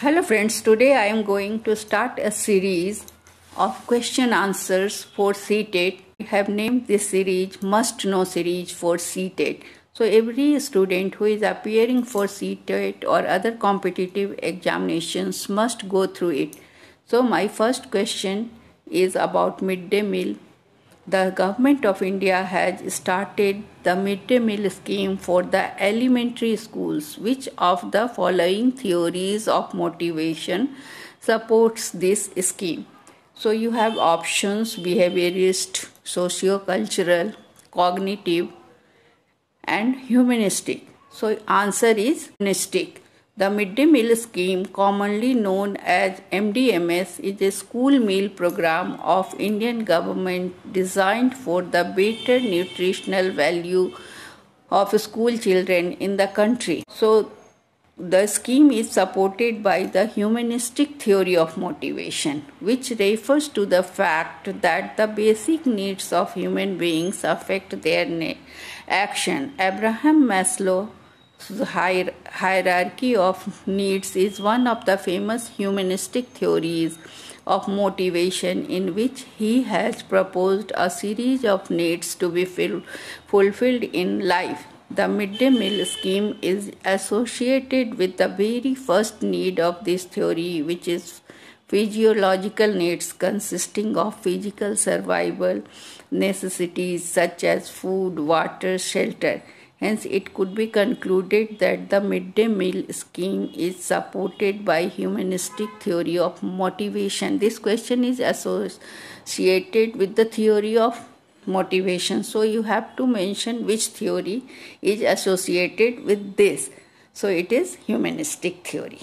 Hello friends, today I am going to start a series of question answers for CTET. I have named this series Must Know series for CTET. So every student who is appearing for CTET or other competitive examinations must go through it. So my first question is about midday meal the government of India has started the midday meal scheme for the elementary schools. Which of the following theories of motivation supports this scheme? So you have options behaviorist, socio-cultural, cognitive and humanistic. So answer is humanistic. The midday meal scheme, commonly known as MDMS, is a school meal program of Indian government designed for the better nutritional value of school children in the country. So the scheme is supported by the humanistic theory of motivation, which refers to the fact that the basic needs of human beings affect their action. Abraham Maslow hierarchy of needs is one of the famous humanistic theories of motivation in which he has proposed a series of needs to be fulfilled in life. The midday meal scheme is associated with the very first need of this theory, which is physiological needs consisting of physical survival necessities such as food, water, shelter. Hence, it could be concluded that the midday meal scheme is supported by humanistic theory of motivation. This question is associated with the theory of motivation. So, you have to mention which theory is associated with this. So, it is humanistic theory.